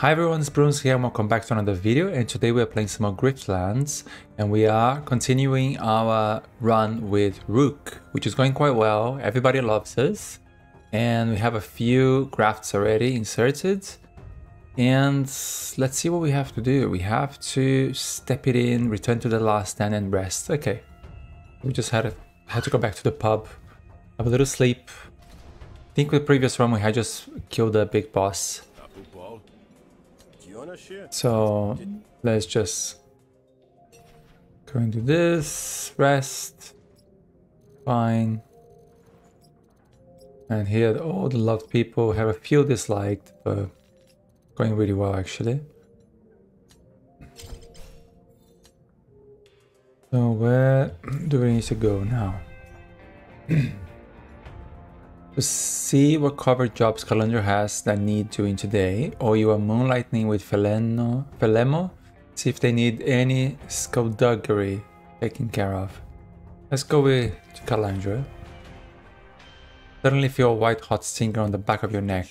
Hi everyone, it's Bruns here and welcome back to another video and today we are playing some more Griftlands and we are continuing our run with Rook, which is going quite well. Everybody loves us and we have a few crafts already inserted and let's see what we have to do. We have to step it in, return to the last stand and rest. Okay, we just had, to had to go back to the pub, have a little sleep. I think with the previous run we had just killed the big boss. So let's just go into this, rest, fine. And here all the loved people have a few disliked, but going really well actually. So where do we need to go now? To see what covered jobs calendar has that need doing today, or you are moonlighting with Feleno, Fellemo, see if they need any skullduggery taken care of. Let's go with Kalandra. Suddenly feel a white hot stinger on the back of your neck.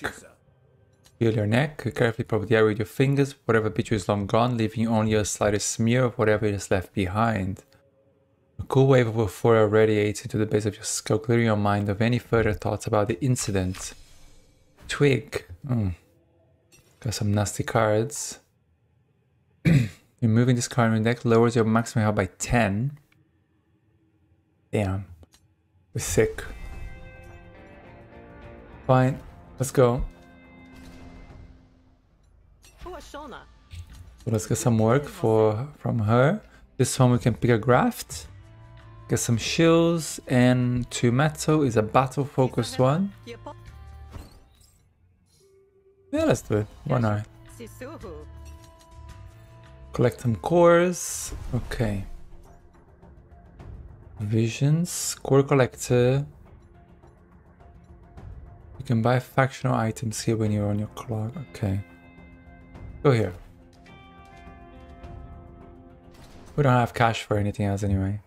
Feel your neck, carefully probe the area with your fingers, whatever bit is long gone, leaving only a slightest smear of whatever is left behind. A cool wave of euphoria radiates into the base of your skull, clearing your mind of any further thoughts about the incident. Twig. Mm. Got some nasty cards. Removing this card in your deck lowers your maximum health by 10. Damn. We're sick. Fine. Let's go. Let's get some work for from her. This one we can pick a graft. Get some shields and to metal is a battle focused one. Yeah, let's do it. Why not? Collect some cores. Okay. Visions. Core collector. You can buy factional items here when you're on your clock. Okay. Go here. We don't have cash for anything else anyway.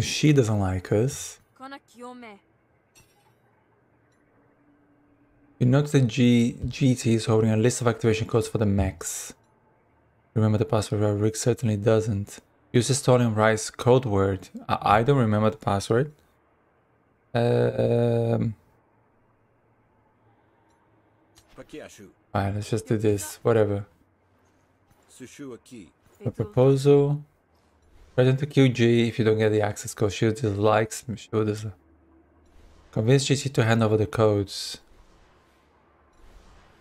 She doesn't like us. You notice that G GT is holding a list of activation codes for the mechs. Remember the password? Rick certainly doesn't. Use the stolen rice code word. I, I don't remember the password. Um. Alright, let's just do this. Whatever. A proposal. Present to QG if you don't get the access code. Shield dislikes. Shield is. Convince GT to hand over the codes.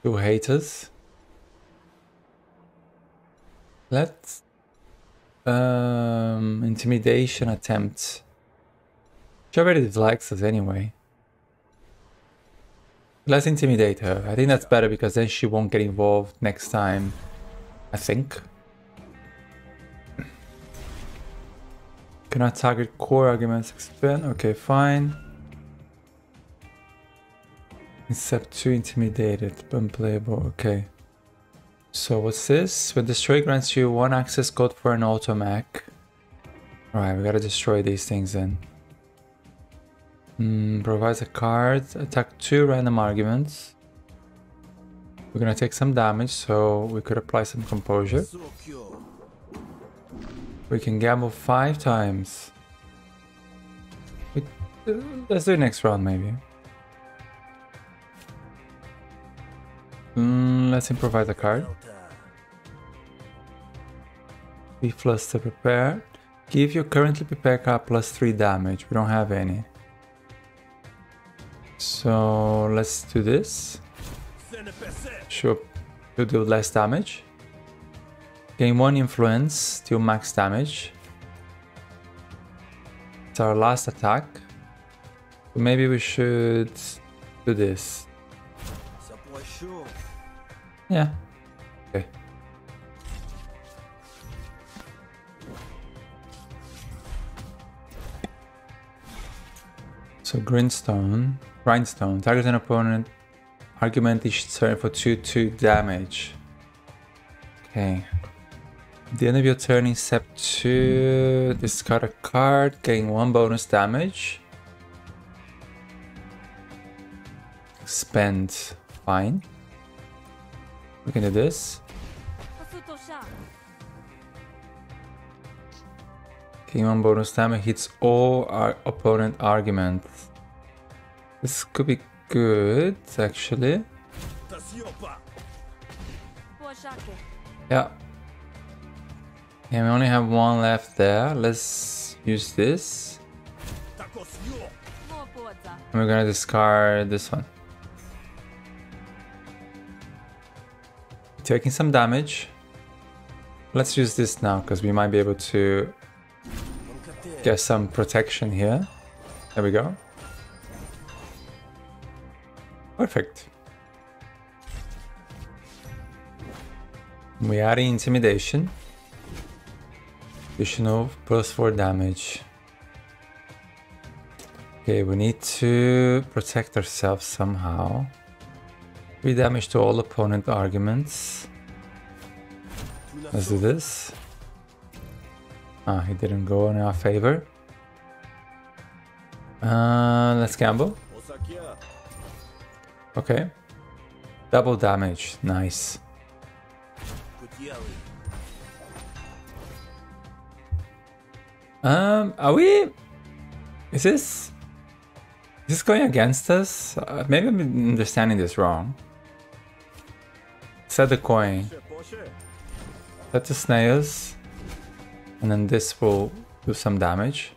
You hate us. Let's um intimidation attempt. She already dislikes us anyway. Let's intimidate her. I think that's better because then she won't get involved next time. I think. Cannot target core arguments expand. Okay, fine. Except too intimidated, unplayable. Okay. So what's this? When destroy grants you one access code for an automech. Alright, we gotta destroy these things then. Mm, provides a card. Attack two random arguments. We're gonna take some damage, so we could apply some composure. We can gamble five times. We, let's do next round maybe. Mm, let's improvise a card. B plus to prepare. Give your currently prepared card plus 3 damage. We don't have any. So let's do this. Sure, to do less damage. Gain 1 influence, deal max damage. It's our last attack. Maybe we should do this. Yeah. Okay. So grindstone, grindstone, target an opponent, argument each turn for 2-2 damage. Okay the end of your turn in step 2, discard a card, gain 1 bonus damage. Spend. fine. We can do this. Gain 1 bonus damage hits all our opponent arguments. This could be good, actually. Yeah. Yeah, we only have one left there. Let's use this. And we're gonna discard this one. Taking some damage. Let's use this now, because we might be able to get some protection here. There we go. Perfect. We add intimidation. Additional plus 4 damage. Okay, we need to protect ourselves somehow. 3 damage to all opponent arguments. Let's do this. Ah, he didn't go in our favor. Uh, let's gamble. Okay. Double damage. Nice. Um, are we... Is this... Is this going against us? Uh, maybe I'm understanding this wrong. Set the coin. Set the snails. And then this will do some damage.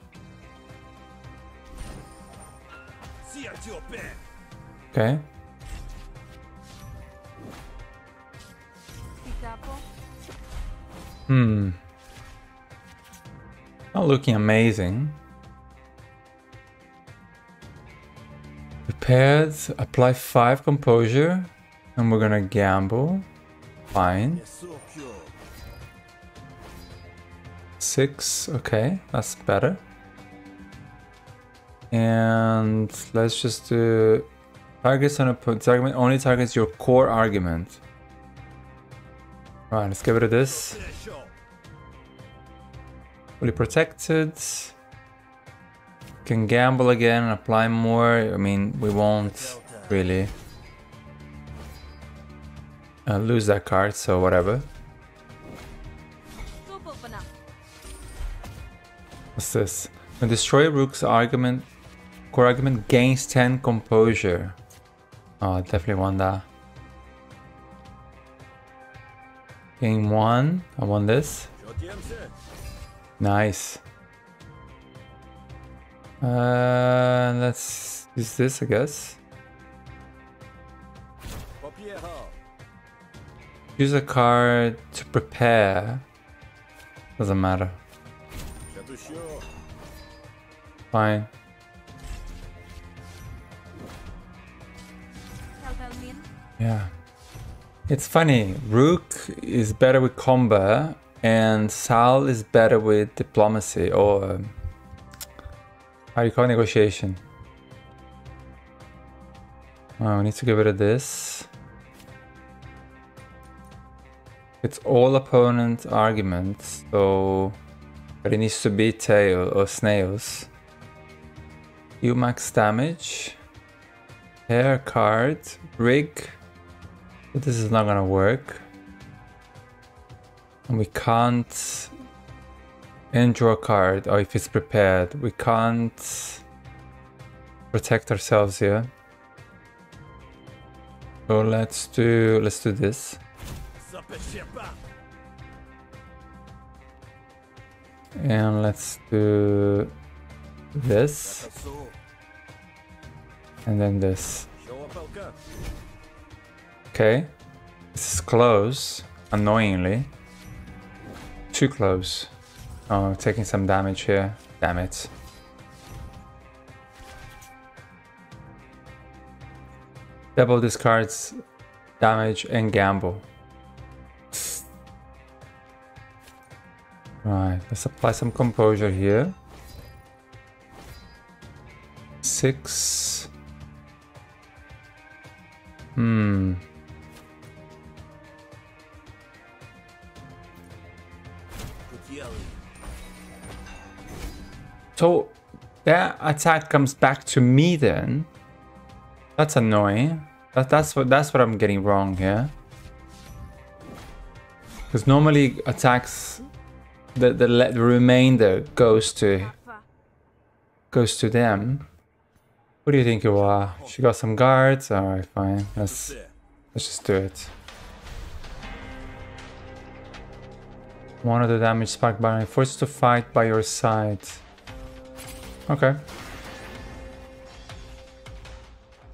Okay. Hmm. Not looking amazing. Prepared, apply 5 composure, and we're gonna gamble. Fine. 6, okay, that's better. And let's just do targets on a target only targets your core argument. Right, let's get rid of this. Fully protected. Can gamble again and apply more. I mean, we won't really uh, lose that card, so whatever. What's this? When destroy Rook's argument, core argument gains 10 composure. Oh, I definitely want that. Game 1. I want this. Nice. Uh, let's use this, I guess. Use a card to prepare. Doesn't matter. Fine. Yeah. It's funny, Rook is better with combat and Sal is better with diplomacy or um, how you call negotiation. Oh, we need to get rid of this. It's all opponent arguments, so but it needs to be tail or snails. You max damage. Hair card. Rig. But this is not gonna work. And we can't and draw a card, or if it's prepared. We can't protect ourselves here. So let's do let's do this. And let's do this. And then this. Okay. This is close, annoyingly. Too close. Oh, taking some damage here. Damn it. Double discards damage and gamble. Right, let's apply some composure here. Six. Hmm. So that attack comes back to me then. That's annoying. That, that's what that's what I'm getting wrong here. Because normally attacks, the, the the remainder goes to goes to them. What do you think you are? She got some guards. All right, fine. Let's let's just do it. One of the damage sparked by forced to fight by your side. Okay.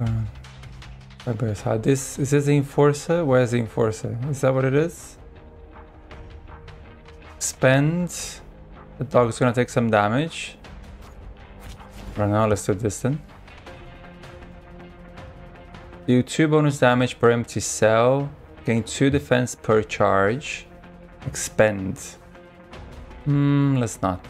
Uh, this is this the enforcer? Where's the enforcer? Is that what it is? Spend. The dog's gonna take some damage. Right now, let's do this then. Do 2 bonus damage per empty cell. Gain 2 defense per charge. Expend. Hmm, let's not.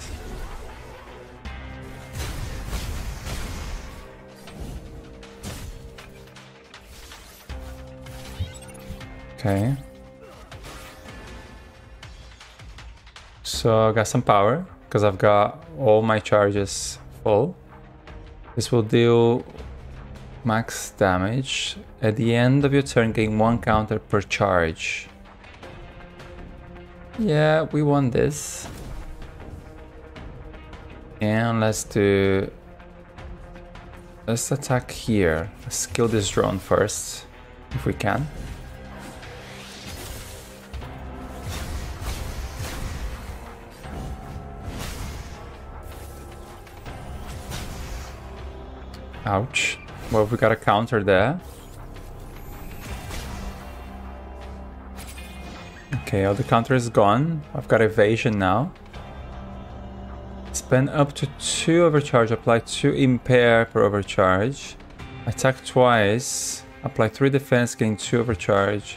Okay. So I got some power because I've got all my charges full. This will deal max damage. At the end of your turn, gain one counter per charge. Yeah, we want this. And let's do... Let's attack here. Let's kill this drone first, if we can. Ouch. Well, we got a counter there. Okay, all the counter is gone. I've got evasion now. Spend up to 2 overcharge, apply 2 impair per overcharge. Attack twice, apply 3 defense, gain 2 overcharge.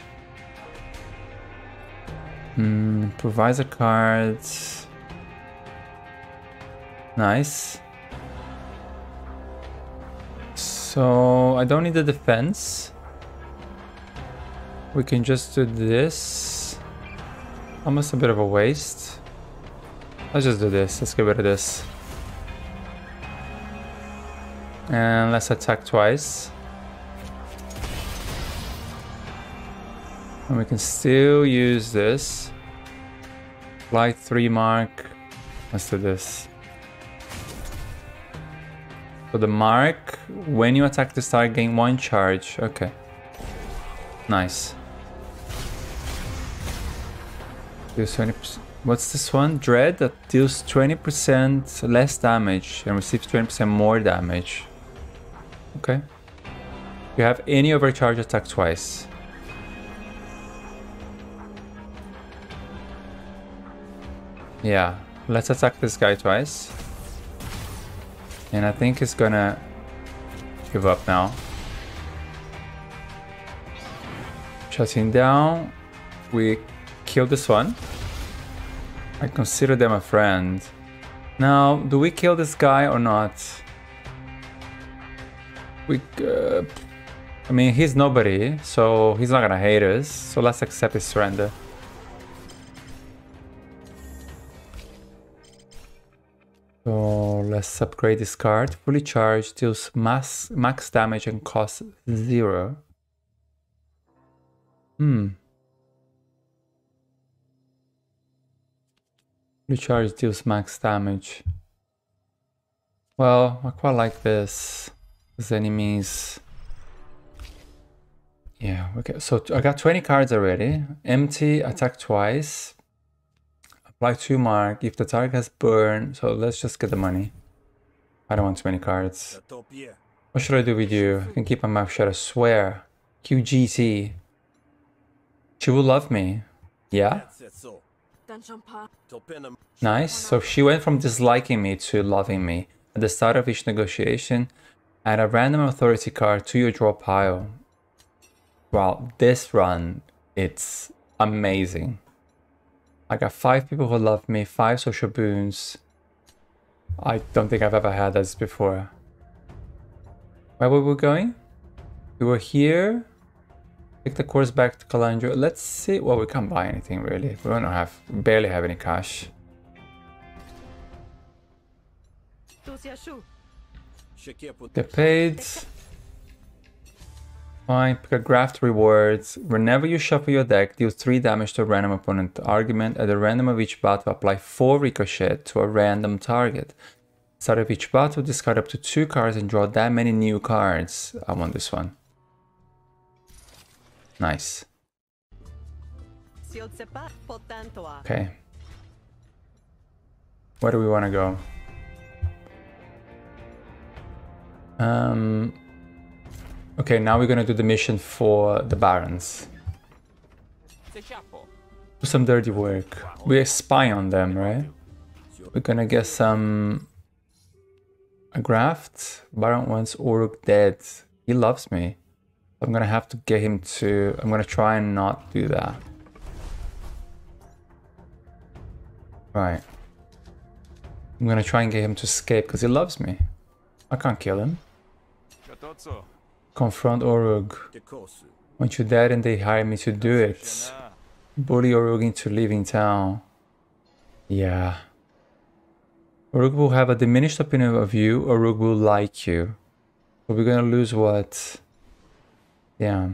Hmm, provisor cards. Nice. So I don't need the defense. We can just do this. Almost a bit of a waste. Let's just do this. Let's get rid of this. And let's attack twice. And we can still use this. Light 3 mark. Let's do this. So the mark, when you attack the star, gain one charge. Okay. Nice. Deals 20%. What's this one? Dread that deals 20% less damage and receives 20% more damage. Okay. You have any overcharge attack twice. Yeah, let's attack this guy twice. And I think it's gonna give up now. Shutting down. We kill this one. I consider them a friend. Now, do we kill this guy or not? We... Uh, I mean, he's nobody, so he's not gonna hate us. So let's accept his surrender. So let's upgrade this card. Fully charged, deals max, max damage and costs zero. Hmm. Fully charged deals max damage. Well, I quite like this. These enemies. Yeah, okay. So I got 20 cards already. Empty, attack twice. Apply two mark if the target has burn. So let's just get the money. I don't want too many cards. What should I do with you? I can keep my mouth shut, I swear. QGT. She will love me. Yeah? Nice. So she went from disliking me to loving me. At the start of each negotiation, add a random authority card to your draw pile. Wow, this run, it's amazing. I got five people who love me, five social boons. I don't think I've ever had this before. Where were we going? We were here. Take the course back to Kalandra. Let's see. Well, we can't buy anything really. We don't have, barely have any cash. Get paid. Fine, pick a graft rewards. Whenever you shuffle your deck, deal 3 damage to a random opponent. Argument at the random of each battle, apply 4 ricochet to a random target. Start of each battle, discard up to 2 cards and draw that many new cards. I want this one. Nice. Okay. Where do we want to go? Um, okay, now we're gonna do the mission for the Barons. Do some dirty work. We spy on them, right? We're gonna get some... A graft? Baron wants Uruk dead. He loves me. I'm gonna have to get him to... I'm gonna try and not do that. Right. I'm gonna try and get him to escape because he loves me. I can't kill him. Confront Orug. Want you dead and they hire me to do it. Bully Orug into leaving town. Yeah. Orug will have a diminished opinion of you, Orug will like you. But we're gonna lose what? Yeah.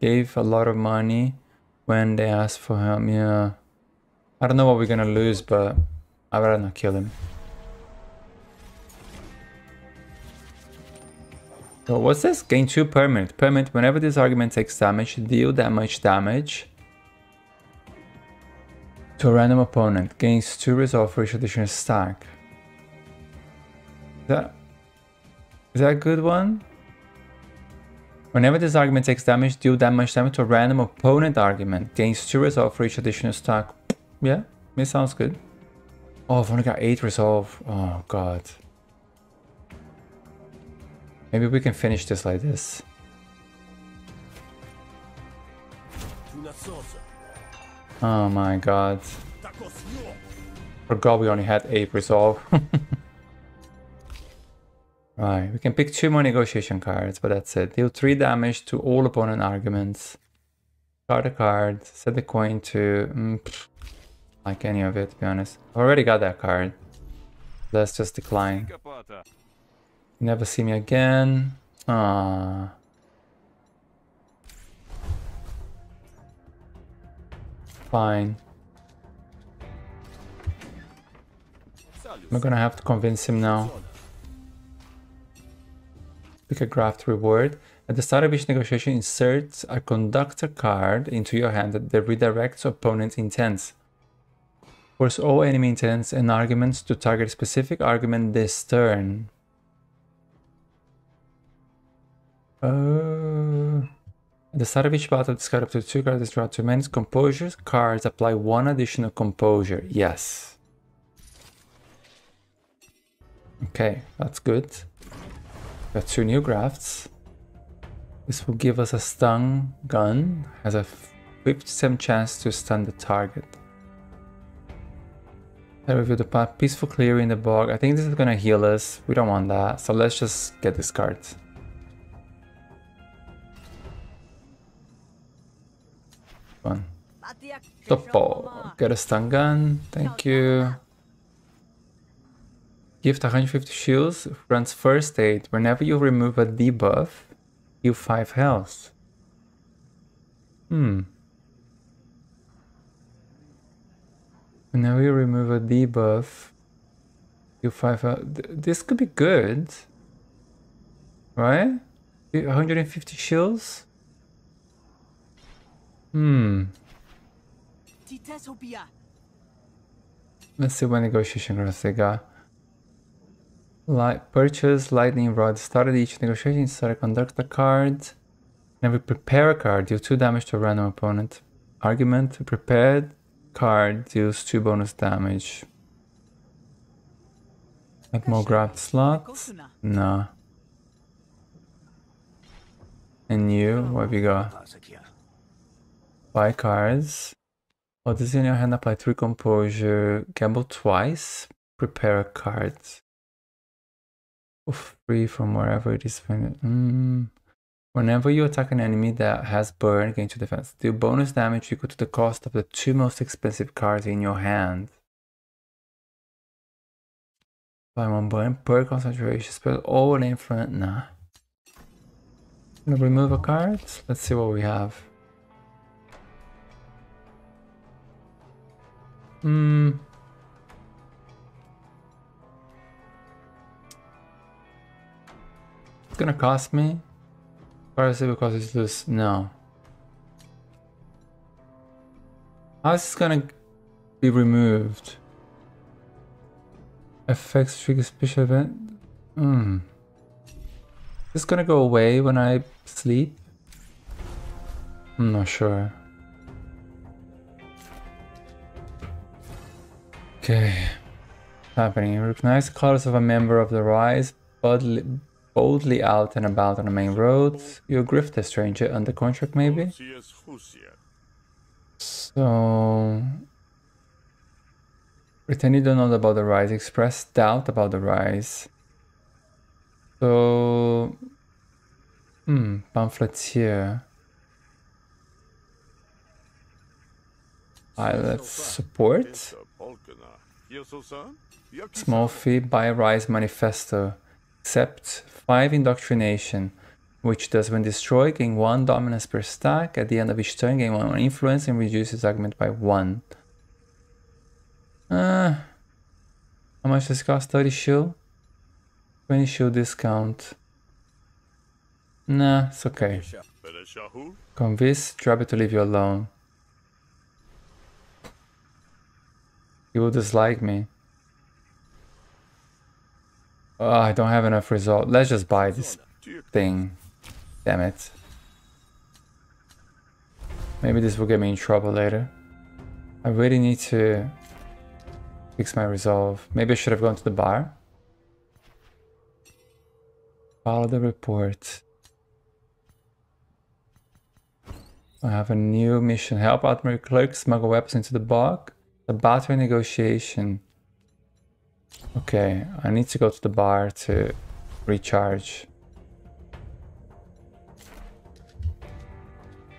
Gave a lot of money when they asked for him, yeah. I don't know what we're gonna lose, but I'd rather not kill him. So what's this? Gain 2 permanent. Permanent, whenever this argument takes damage, deal that much damage to a random opponent. Gains 2 resolve for each additional stack. Is that, is that a good one? Whenever this argument takes damage, deal that much damage to a random opponent argument. Gains 2 resolve for each additional stack. Yeah, it sounds good. Oh, I've only got 8 resolve. Oh, God. Maybe we can finish this like this. Oh my god. Forgot we only had 8 resolve. right, we can pick 2 more negotiation cards, but that's it. Deal 3 damage to all opponent arguments. Card a card, set the coin to... Mm, like any of it, to be honest. I've already got that card. Let's just decline. Never see me again. Ah. Fine. I'm gonna have to convince him now. Pick a graft reward. At the start of each negotiation, insert a conductor card into your hand that redirects opponent's intents. Force all enemy intents and arguments to target a specific argument this turn. Uh, the start of each battle, discard up to two cards, draw two many composure cards, apply one additional composure. Yes. Okay, that's good. Got two new grafts. This will give us a stun gun, has a 57 chance to stun the target. I review the path, peaceful clearing the bog. I think this is gonna heal us. We don't want that, so let's just get this card. One. Topo. Get a stun gun. Thank you. Gift 150 shields. Runs first aid. Whenever you remove a debuff, you 5 health. Hmm. Whenever you remove a debuff, you 5 health. This could be good. Right? 150 shields? Hmm. Let's see what negotiation cards they got. Light purchase lightning rod. Started each negotiation. Start a conductor card. Never prepare a card. Deal two damage to a random opponent. Argument. Prepared card deals two bonus damage. Have more graft slots? Nah. And you, what have you got? Buy cards. This in your hand, apply 3 composure. Gamble twice. Prepare a card. free from wherever it is. Mm. Whenever you attack an enemy that has burn, gain 2 defense. Do bonus damage equal to the cost of the two most expensive cards in your hand. Buy one burn per concentration. Spell all influence. Nah. Gonna remove a card. Let's see what we have. Hmm. It's gonna cost me. It because it's this? No. How is this gonna be removed? Effects trigger special event? Hmm. Is gonna go away when I sleep? I'm not sure. Okay. Happening. Recognize the colors of a member of the Rise, boldly, boldly out and about on the main roads. You grift a stranger under contract, maybe? So. Pretend you don't know about the Rise. Express doubt about the Rise. So. Hmm, pamphleteer. let's support. Small fee, buy Rise Manifesto. Accept 5 Indoctrination, which does when destroyed, gain 1 dominance per stack. At the end of each turn, gain 1 influence and reduces argument by 1. Uh, how much does it cost? 30 shield? 20 shield discount. Nah, it's okay. Convince Drabby to leave you alone. He will dislike me. Oh, I don't have enough result. Let's just buy this thing. Damn it. Maybe this will get me in trouble later. I really need to fix my resolve. Maybe I should have gone to the bar. Follow the report. I have a new mission. Help Admiral Clerk smuggle weapons into the bog. Battery negotiation. Okay, I need to go to the bar to recharge.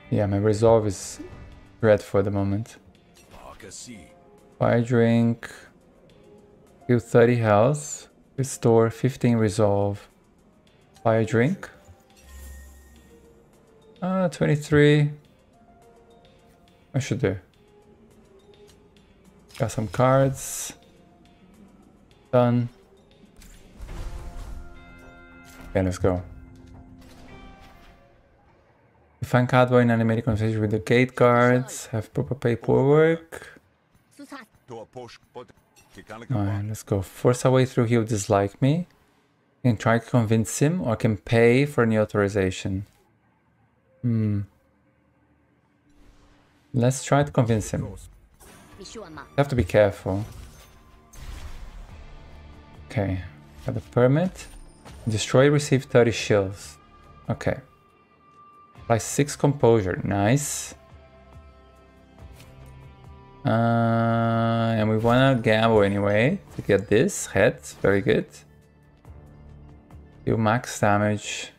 Yeah, my resolve is red for the moment. A drink. Heal 30 health. Restore 15 resolve. A drink. Uh, 23. I should do. Got some cards. Done. Okay, let's go. Find cardboard in animated conversation with the gate guards. Have proper paperwork. Alright, let's go. Force our way through. He'll dislike me. Can try to convince him or can pay for new authorization. Hmm. Let's try to convince him. You have to be careful. Okay, got the permit. Destroy, receive 30 shields. Okay. Apply 6 composure, nice. Uh, and we wanna gamble anyway to get this head, very good. Do max damage.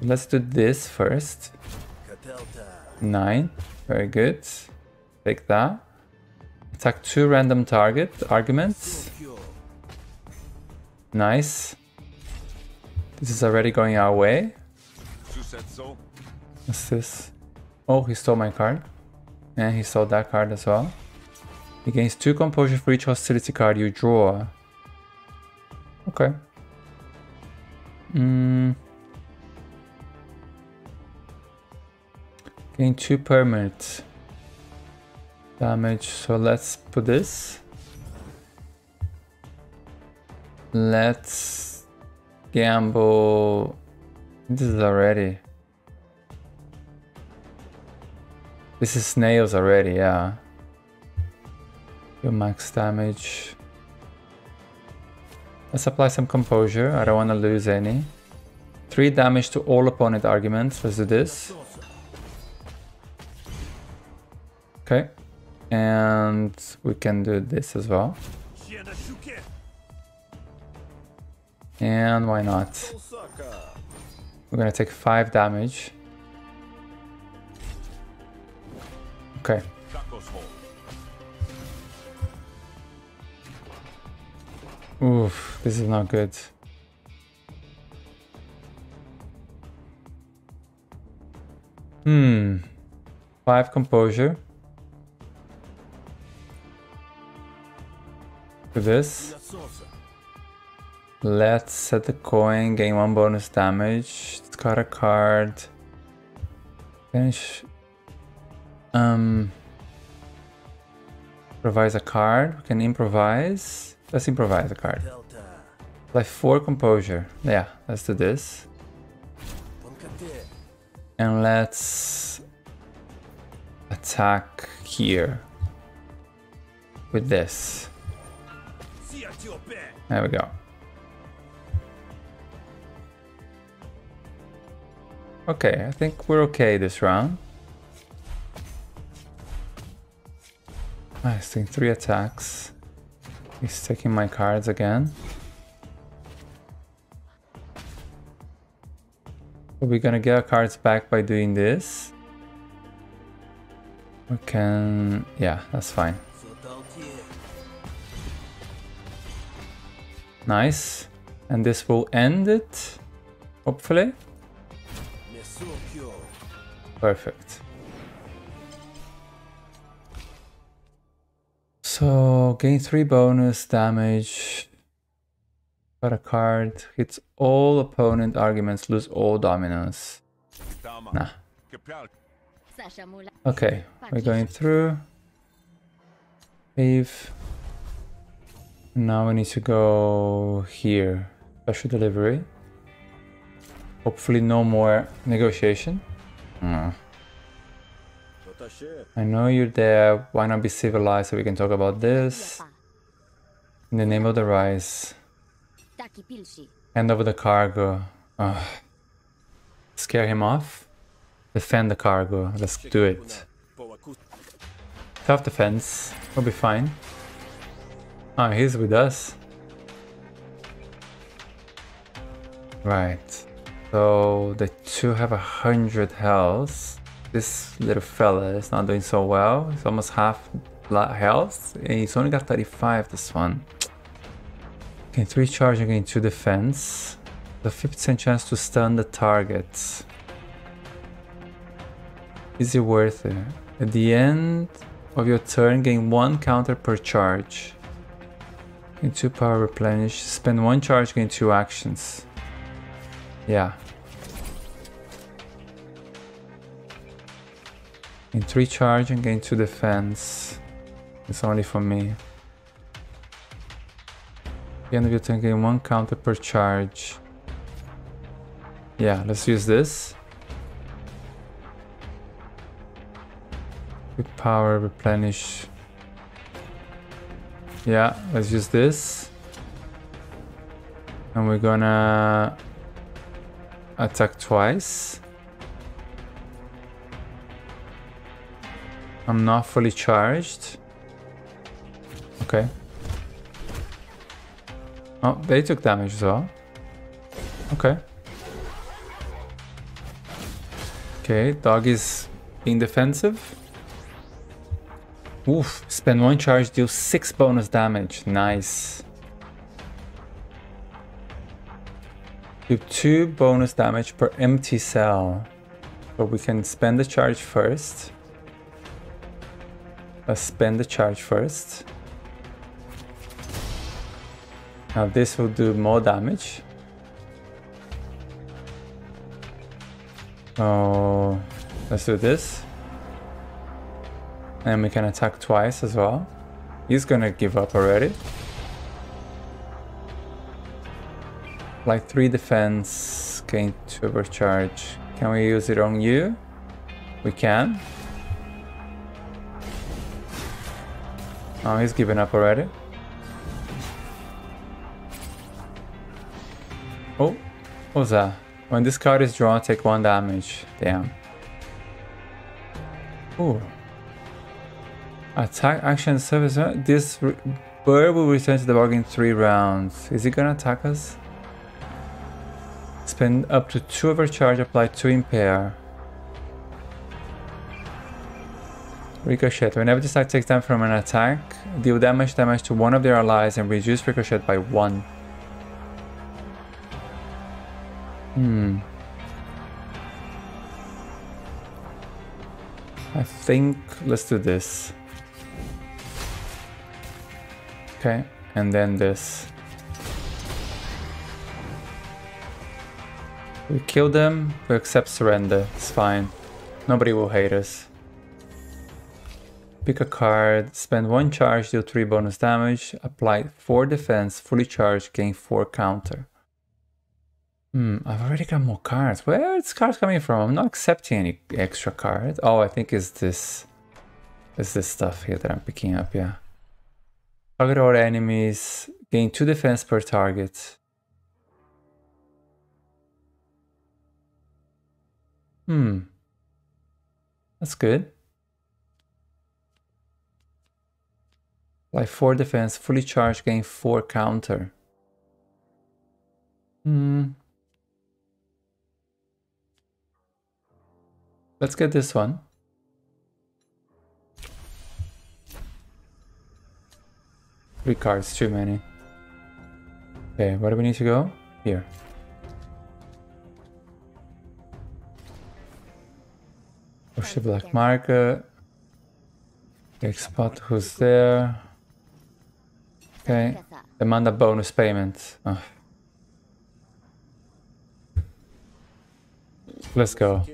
Let's do this first. 9, very good. Take that. Attack two random target arguments. Nice. This is already going our way. What's this? Oh, he stole my card. And he stole that card as well. He gains two composure for each hostility card you draw. Okay. Mm. Gain two permanents damage. So let's put this. Let's gamble. This is already. This is snails already, yeah. Your max damage. Let's apply some composure. I don't want to lose any. 3 damage to all opponent arguments. Let's do this. Okay. And we can do this as well. And why not? We're gonna take 5 damage. Okay. Oof, this is not good. Hmm. Five composure. This. Let's set the coin, gain one bonus damage. Discard a card. Finish. Um. Improvise a card. We can improvise. Let's improvise a card. Like four composure. Yeah, let's do this. And let's attack here with this. There we go. Okay, I think we're okay this round. Nice, taking three attacks. He's taking my cards again. we're gonna get our cards back by doing this. We can... yeah, that's fine. Nice. And this will end it, hopefully. Perfect. So, gain 3 bonus damage. Got a card. Hits all opponent arguments, lose all dominance. Nah. Okay, we're going through. Save. Now we need to go here. Special delivery. Hopefully no more negotiation. Mm. I know you're there. Why not be civilized so we can talk about this? In the name of the rise. Hand over the cargo. Ugh. Scare him off? Defend the cargo. Let's do it. Self-defense. We'll be fine. Oh, he's with us. Right. So the two have a hundred health. This little fella is not doing so well. He's almost half health. And he's only got 35 this one. Okay, 3 charge again 2 defense. The 50% chance to stun the target. Is it worth it? At the end of your turn, gain 1 counter per charge. Gain 2 power replenish. Spend 1 charge, gain 2 actions. Yeah. Gain 3 charge and gain 2 defense. It's only for me the end of your turn, gain one counter per charge. Yeah, let's use this. With power, replenish. Yeah, let's use this. And we're gonna attack twice. I'm not fully charged. Okay. Oh, they took damage well. Okay. Okay, dog is being defensive. Oof, spend one charge, deal six bonus damage. Nice. Do two bonus damage per empty cell. But we can spend the charge first. Let's spend the charge first. Now this will do more damage. Oh, let's do this. And we can attack twice as well. He's gonna give up already. Like 3 defense, gain 2 overcharge. Can we use it on you? We can. Oh, he's given up already. Oh, what was that? When this card is drawn, take one damage. Damn. Ooh. Attack, action, service. This bird will return to the bog in three rounds. Is he gonna attack us? Spend up to two overcharge, apply two impair. Ricochet. Whenever this attack takes damage from an attack, deal damage damage to one of their allies and reduce Ricochet by one. Hmm. I think let's do this. Okay, and then this. We kill them, we accept surrender, it's fine. Nobody will hate us. Pick a card, spend one charge, deal 3 bonus damage, apply 4 defense, fully charged, gain 4 counter. Hmm, I've already got more cards. Where are these cards coming from? I'm not accepting any extra cards. Oh, I think it's this. It's this stuff here that I'm picking up, yeah. Target enemies, gain 2 defense per target. Hmm. That's good. Like 4 defense, fully charged, gain 4 counter. Hmm. Let's get this one. Three cards, too many. Okay, where do we need to go? Here. Push the black marker. Take spot who's there. Okay. Demand a bonus payment. Oh. Let's go.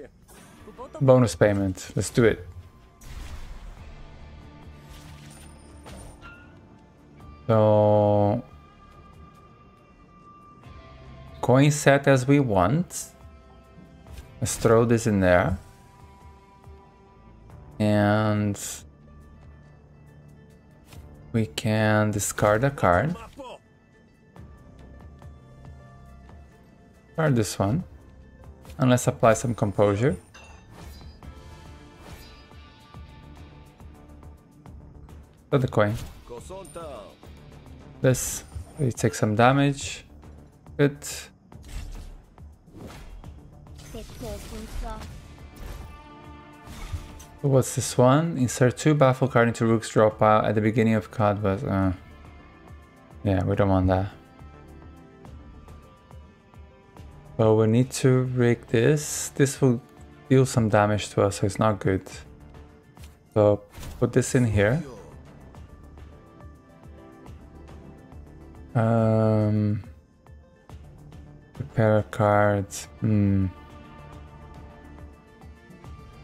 Bonus payment. Let's do it. So... Coin set as we want. Let's throw this in there. And... We can discard a card. Card this one. And let's apply some composure. Put the coin. This, we take some damage. Good. What's this one? Insert two baffle card into Rook's draw pile at the beginning of card, but uh, yeah, we don't want that. So we need to rig this. This will deal some damage to us, so it's not good. So put this in here. Um, prepare a card. Hmm.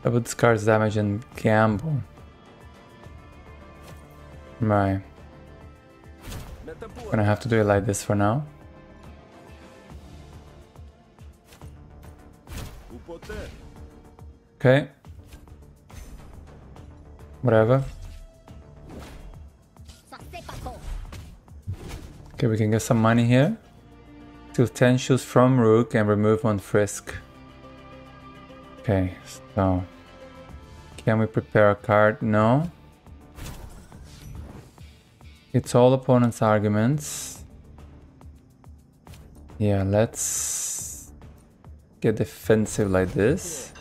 Double discards damage and gamble. Right. Gonna have to do it like this for now. Okay. Whatever. Okay, we can get some money here. Steal 10 shills from Rook and remove one Frisk. Okay, so... Can we prepare a card? No. It's all opponent's arguments. Yeah, let's get defensive like this.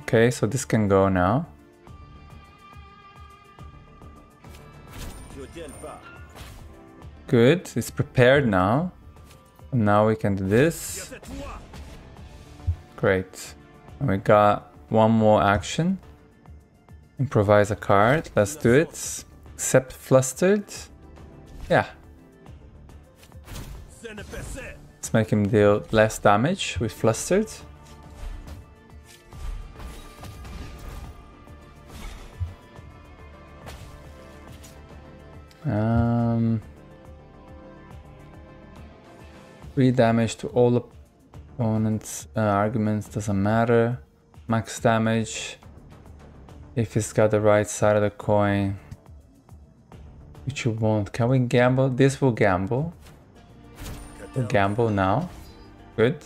Okay, so this can go now. Good, it's prepared now. Now we can do this. Great. And we got one more action. Improvise a card. Let's do it. Accept flustered. Yeah. Let's make him deal less damage with flustered. Um, 3 damage to all opponents' uh, arguments, doesn't matter. Max damage if he's got the right side of the coin. Which you won't. Can we gamble? This will gamble. We'll gamble now. Good.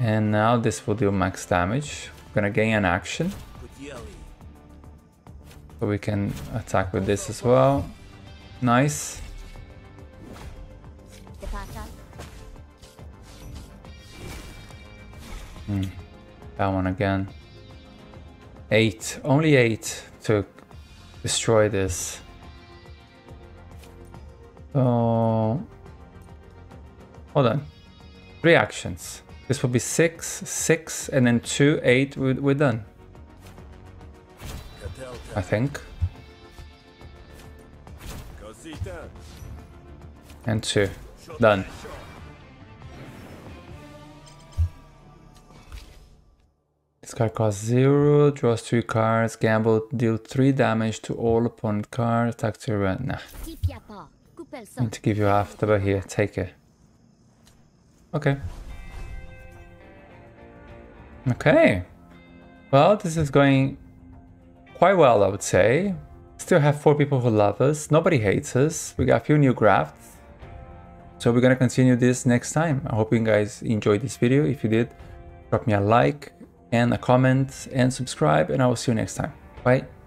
And now this will do max damage. We're gonna gain an action. So we can attack with this as well. Nice. Hmm. That one again. Eight. Only eight to destroy this. So... Hold on. Three actions. This will be six, six, and then two, eight. We're done. I think. And two. Done. This costs zero, draws three cards, gamble, deal three damage to all opponent cards, attack to run. Nah. Need to give you half the here, take it. Okay. Okay. Well, this is going quite well, I would say. Still have four people who love us. Nobody hates us. We got a few new grafts. So we're gonna continue this next time. I hope you guys enjoyed this video. If you did, drop me a like and a comment and subscribe and I will see you next time. Bye.